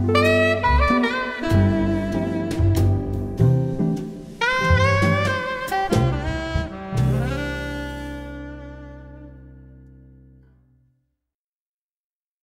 Bye.